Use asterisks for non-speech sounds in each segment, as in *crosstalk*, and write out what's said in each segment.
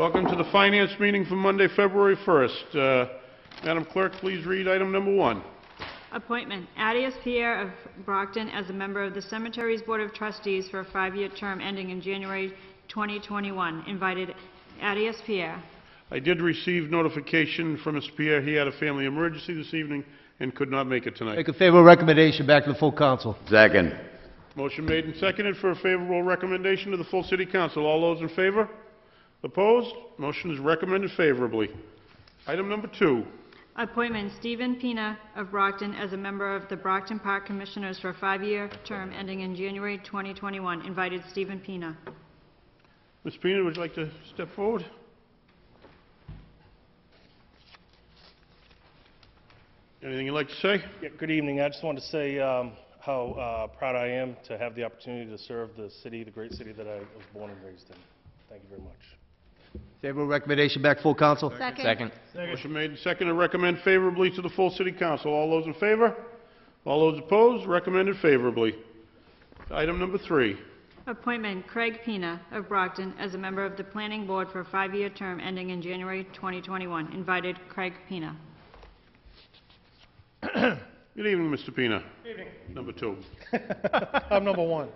Welcome to the finance meeting for Monday, February 1st. Uh, Madam Clerk, please read item number one. Appointment, Adius Pierre of Brockton as a member of the Cemeteries Board of Trustees for a five-year term ending in January 2021. Invited Adius Pierre. I did receive notification from Mr. Pierre, he had a family emergency this evening and could not make it tonight. Make a favorable recommendation back to the full council. Second. Motion made and seconded for a favorable recommendation to the full city council. All those in favor? Opposed? Motion is recommended favorably. Item number two. Appointment, Stephen Pina of Brockton as a member of the Brockton Park Commissioners for a five-year term ending in January 2021. Invited Stephen Pina. Ms. Pena, would you like to step forward? Anything you'd like to say? Yeah, good evening. I just want to say um, how uh, proud I am to have the opportunity to serve the city, the great city that I was born and raised in. Thank you very much. Favorable recommendation back full council. Second. Motion made and seconded to recommend favorably to the full city council. All those in favor? All those opposed? Recommended favorably. Item number three. Appointment, Craig Pina of Brockton as a member of the Planning Board for a five-year term ending in January 2021. Invited Craig Pina. *clears throat* Good evening, Mr. Pena. Evening. Number two. *laughs* I'm number one.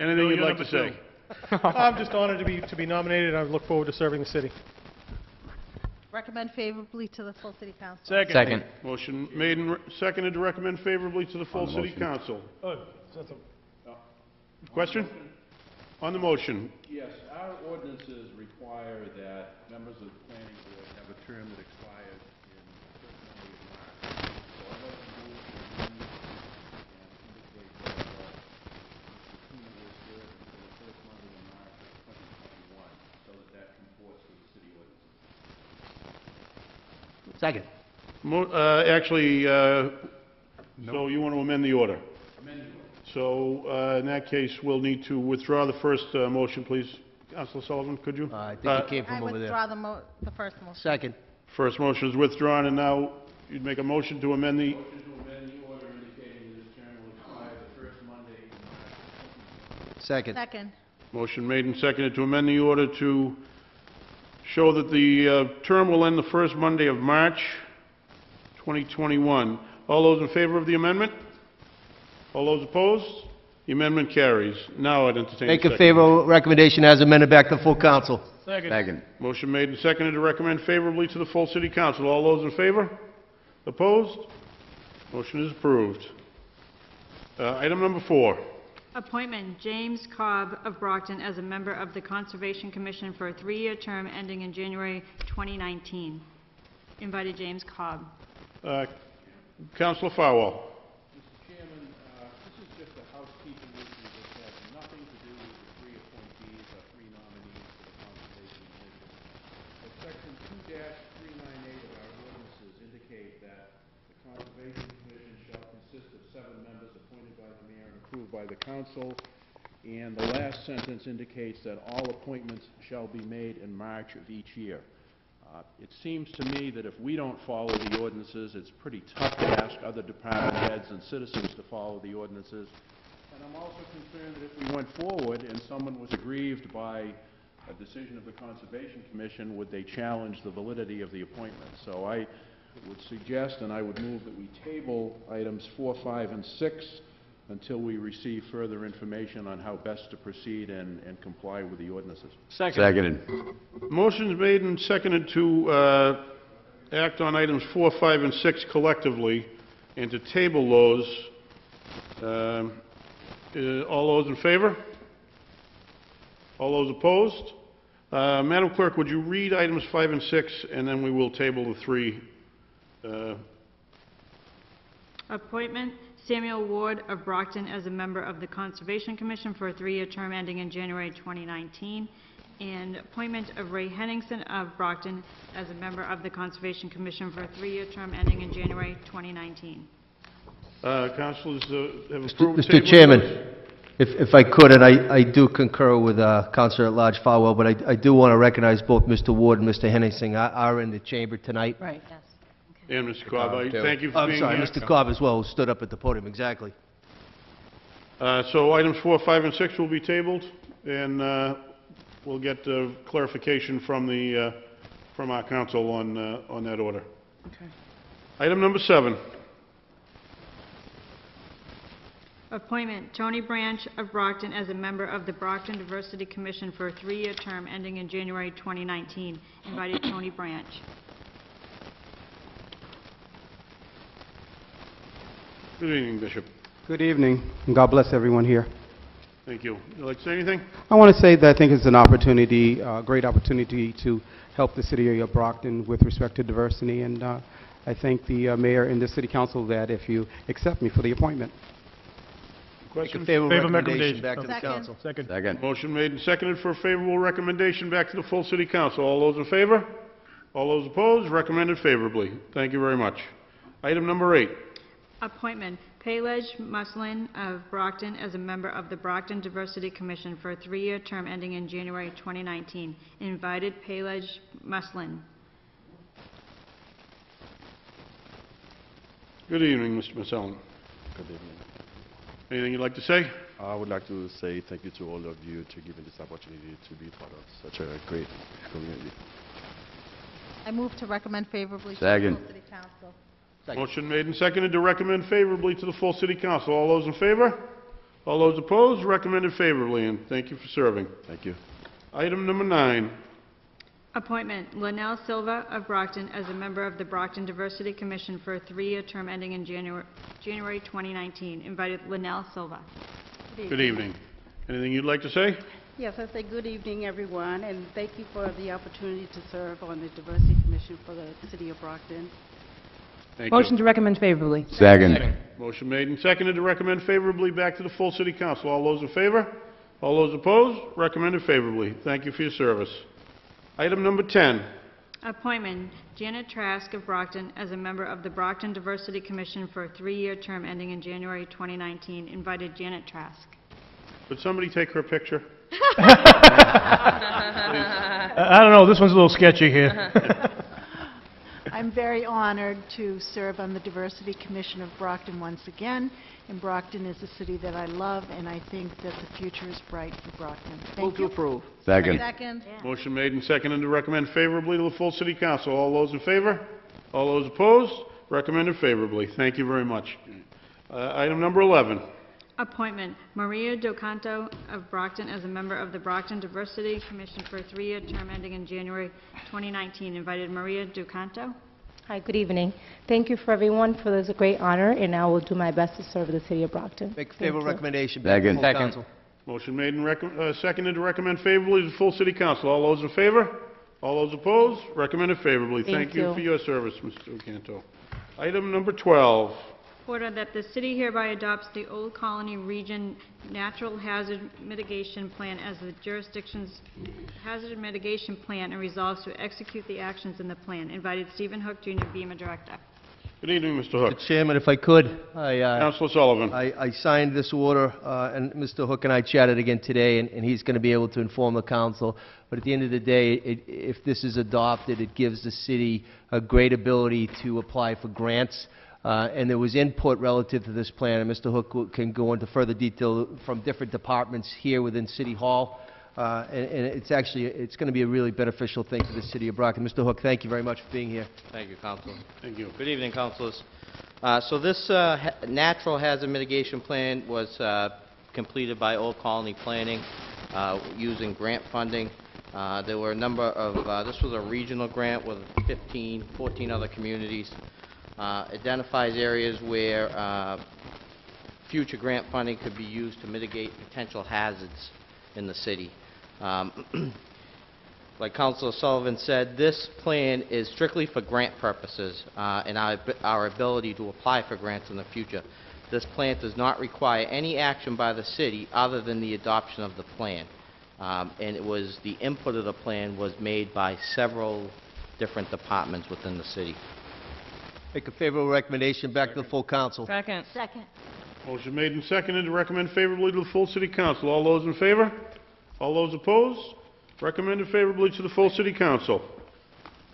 Anything you'd like to say? *laughs* I'm just honored to be, to be nominated, and I look forward to serving the city. Recommend favorably to the full city council. Second. Motion made and re- seconded to recommend favorably to the full the city motion. council. Oh, that's a- uh, Question? On the motion, Yes, our ordinances require that members of the planning board have a term that expires in the first Monday of March. So I'd like to move to amend and indicate that, uh, Mr. Pena will serve until the first Monday in March of 2021, so that that comports with the city ordinances. Second. mo- uh, actually, uh, so you want to amend the order? Amend the order. So, uh, in that case, we'll need to withdraw the first uh, motion, please. Counselor Sullivan, could you? Uh, I think Uh, it came I from over withdraw there. the mo, the first motion. Second. First motion is withdrawn, and now you'd make a motion to amend the, Motion to amend the order indicating that this term will expire the first Monday in March of 2021. Second. Second. motion made and seconded to amend the order to show that the uh, term will end the first Monday of March 2021. All those in favor of the amendment? All those opposed? The amendment carries. Now I'd entertain a Make a second. favorable recommendation as amended back to the full council. Second. Motion made and seconded to recommend favorably to the full city council. All those in favor? Opposed? Motion is approved. Uh, Item number four. Appointment, James Cobb of Brockton as a member of the Conservation Commission for a three-year term ending in January 2019. Invited James Cobb. Uh, Counselor Farwell. Mr. Chairman, uh, this is just a housekeeping issue that has nothing to do with the three appointees or three nominees for the Conservation Commission. But section two three nine eight of our ordinances indicate that the Conservation Commission shall consist of seven members appointed by the mayor and approved by the council. And the last sentence indicates that all appointments shall be made in March of each year. Uh, It seems to me that if we don't follow the ordinances, it's pretty tough to ask other department heads and citizens to follow the ordinances. And I'm also concerned that if we went forward and someone was aggrieved by a decision of the Conservation Commission, would they challenge the validity of the appointment? So I would suggest, and I would move that we table items four, five, and six until we receive further information on how best to proceed and and comply with the ordinances. Seconded. Motion's made and seconded to uh, act on items four, five, and six collectively, and to table those. Um, uh, All those in favor? All those opposed? Uh, Madam Clerk, would you read items five and six, and then we will table the three? Uh, Appointment, Samuel Ward of Brockton as a member of the Conservation Commission for a three-year term ending in January 2019. And appointment of Ray Henningsen of Brockton as a member of the Conservation Commission for a three-year term ending in January 2019. uh, Councilors uh, have Mr. approved Mr. tabling Chairman, those? if, if I could, and I, I do concur with uh, Counselor at-large Farwell, but I, I do want to recognize both Mr. Ward and Mr. Henningsen are, are in the chamber tonight. Right. Yes. And Mr. Cobb, I thank you for I'm being sorry. Mr. Cobb as well, who stood up at the podium, exactly. Uh, So items four, five, and six will be tabled, and uh, we'll get uh, clarification from the, uh, from our council on, uh, on that order. Okay. Item number seven. Appointment Tony Branch of Brockton as a member of the Brockton Diversity Commission for a three-year term ending in January 2019. Invited Tony Branch. Good evening, Bishop. Good evening, and God bless everyone here. Thank you. You like to say anything? I want to say that I think it's an opportunity, a great opportunity to help the city of Brockton with respect to diversity, and uh, I thank the uh, mayor and the city council that if you accept me for the appointment. Make a Question? favorable Favorable recommendation recommendation. back to the Second. council. Second. Second. Motion made and seconded for a favorable recommendation back to the full city council. All those in favor? All those opposed? Recommended favorably. Thank you very much. Item number eight. Appointment Paylage Muslin of Brockton as a member of the Brockton Diversity Commission for a three-year term ending in January 2019. Invited Paylage Muslin. Good evening, Mr. Masellan. Good evening. Anything you'd like to say? I would like to say thank you to all of you to giving this opportunity to be part of such a great community. I move to recommend favorably to the Second. city council. Second. Motion made and seconded to recommend favorably to the full city council. All those in favor? All those opposed? Recommended favorably, and thank you for serving. Thank you. Item number nine. Appointment Linnell Silva of Brockton as a member of the Brockton Diversity Commission for a three-year term ending in January January 2019. Invited Linnell Silva. Good evening. Anything you'd like to say? Yes, I say good evening, everyone, and thank you for the opportunity to serve on the Diversity Commission for the City of Brockton. Thank you. Motion to recommend favorably. Second. Motion made and seconded to recommend favorably back to the full city council. All those in favor? All those opposed? Recommended favorably. Thank you for your service. Item number 10. Appointment Janet Trask of Brockton as a member of the Brockton Diversity Commission for a three-year term ending in January 2019. Invited Janet Trask. Would somebody take her picture? I *laughs* *laughs* I don't know, this one's a little sketchy here. *laughs* I'm very honored to serve on the Diversity Commission of Brockton once again, and Brockton is a city that I love, and I think that the future is bright for Brockton. Thank you. approve. Second. Second. Motion made and seconded to recommend favorably to the full city council. All those in favor? All those opposed? Recommended favorably. Thank you very much. Uh, Item number 11. Appointment Maria Docanto of Brockton as a member of the Brockton Diversity Commission for a three-year term ending in January 2019. Invited Maria Docanto. Hi, good evening. Thank you for everyone for this great honor, and I will do my best to serve the city of Brockton. Make a favorable recommendation back to Second. full council. Motion made and rec- uh, seconded to recommend favorably to the full city council. All those in favor? All those opposed? Recommended favorably. Thank you you. for your service, Mr. Ocanto. Item number 12. Order that the city hereby adopts the Old Colony Region Natural Hazard Mitigation Plan as the jurisdiction's hazard mitigation plan and resolves to execute the actions in the plan. Invited Stephen Hook, Jr., BEMA Director. Good evening, Mr. Hook. Mr. Chairman, if I could, I, uh, Councilor Sullivan. I, I signed this order, uh, and Mr. Hook and I chatted again today, and, and he's gonna be able to inform the council. But at the end of the day, it, if this is adopted, it gives the city a great ability to apply for grants. Uh, and there was input relative to this plan, and Mr. Hook will- can go into further detail from different departments here within City Hall. Uh, and, and it's actually, it's gonna be a really beneficial thing for the city of Brockton. Mr. Hook, thank you very much for being here. Thank you, Council. Thank you. Good evening, councilors. Uh, So this uh, ha- natural hazard mitigation plan was uh, completed by Old Colony Planning uh, using grant funding. Uh, There were a number of, uh, this was a regional grant with 15, 14 other communities. Uh, Identifies areas where uh, future grant funding could be used to mitigate potential hazards in the city. Um, *clears throat* like Councilor Sullivan said, this plan is strictly for grant purposes uh, and our our ability to apply for grants in the future. This plan does not require any action by the city other than the adoption of the plan. Um, And it was, the input of the plan was made by several different departments within the city. Make a favorable recommendation back to the full council. Second. Second. Motion made and seconded to recommend favorably to the full city council. All those in favor? All those opposed? Recommended favorably to the full city council.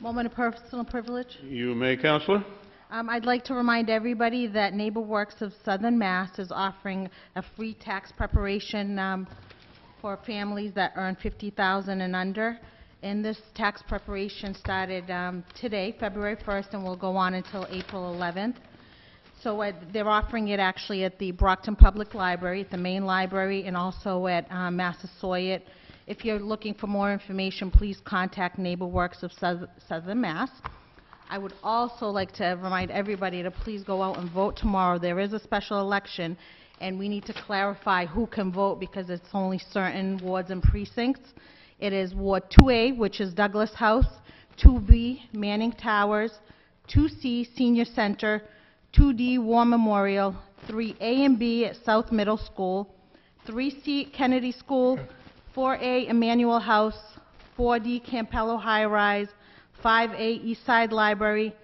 Moment of personal privilege. You may, Counselor. Um, I'd like to remind everybody that NeighborWorks of Southern Mass is offering a free tax preparation um, for families that earn 50000 and under. And this tax preparation started um, today, February 1st, and will go on until April 11th. So uh, they're offering it actually at the Brockton Public Library, at the main library, and also at um, Massasoit. If you're looking for more information, please contact NeighborWorks of South- Southern Mass. I would also like to remind everybody to please go out and vote tomorrow. There is a special election, and we need to clarify who can vote because it's only certain wards and precincts. It is Ward 2A, which is Douglas House, 2B, Manning Towers, 2C, Senior Center, 2D, War Memorial, 3A and B at South Middle School, 3C, Kennedy School, 4A, Emmanuel House, 4D, Campello High Rise, 5A, East Side Library,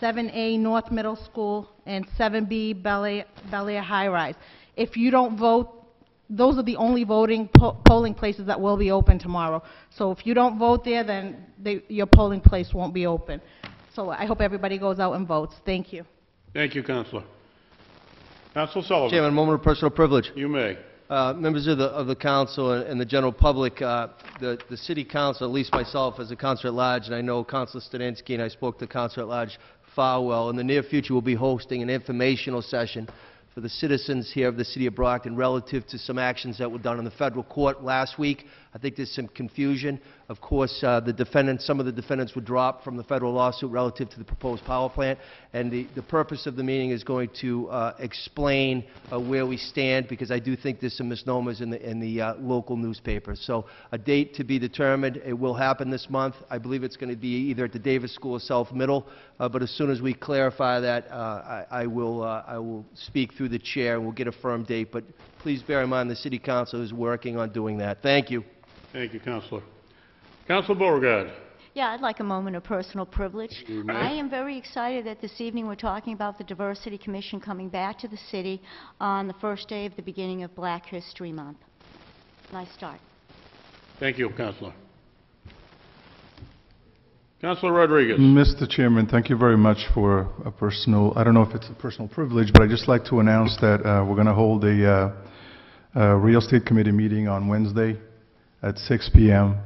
7A, North Middle School, and 7B, Bel Air High Rise. If you don't vote, those are the only voting, po- polling places that will be open tomorrow. So if you don't vote there, then they- your polling place won't be open. So I hope everybody goes out and votes. Thank you. Thank you, Counselor. Counselor Sullivan? Chairman, a moment of personal privilege. You may. Uh, Members of the, of the council and and the general public, uh, the, the city council, at least myself as a councilor at large, and I know Councilor Studenski and I spoke to Councilor at large Farwell, in the near future, we'll be hosting an informational session for the citizens here of the city of Brockton relative to some actions that were done in the federal court last week. I think there's some confusion. Of course, uh, the defendants, some of the defendants were dropped from the federal lawsuit relative to the proposed power plant, and the, the purpose of the meeting is going to uh, explain uh, where we stand, because I do think there's some misnomers in the, in the uh, local newspapers. So a date to be determined. It will happen this month. I believe it's going to be either at the Davis School or South Middle, uh, but as soon as we clarify that, uh, I, I will, I will speak through the chair, and we'll get a firm date. But please bear in mind, the city council is working on doing that. Thank you. Thank you, Counselor. Counselor Beauregard? Yeah, I'd like a moment of personal privilege. I am very excited that this evening we're talking about the Diversity Commission coming back to the city on the first day of the beginning of Black History Month. Nice start. Thank you, Counselor. Counselor Rodrigues? Mr. Chairman, thank you very much for a personal, I don't know if it's a personal privilege, but I'd just like to announce that uh, we're going to hold a uh, uh, Real Estate Committee meeting on Wednesday at 6 PM,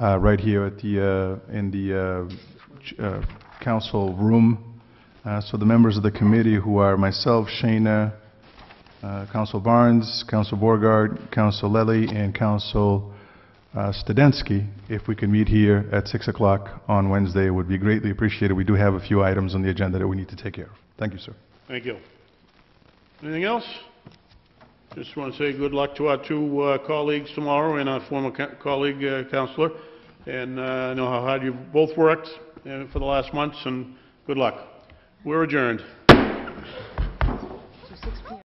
uh, right here at the, uh, in the uh, uh, council room. Uh, So the members of the committee, who are myself, Shaynah, uh, Council Barnes, Council Beauregard, Council Lally, and Council Studenski, if we can meet here at 6 o'clock on Wednesday, it would be greatly appreciated. We do have a few items on the agenda that we need to take care of. Thank you, sir. Thank you. Anything else? Just want to say good luck to our two uh, colleagues tomorrow and our former co- colleague, uh, Counselor. And uh, I know how hard you both worked uh, for the last months, and good luck. We're adjourned.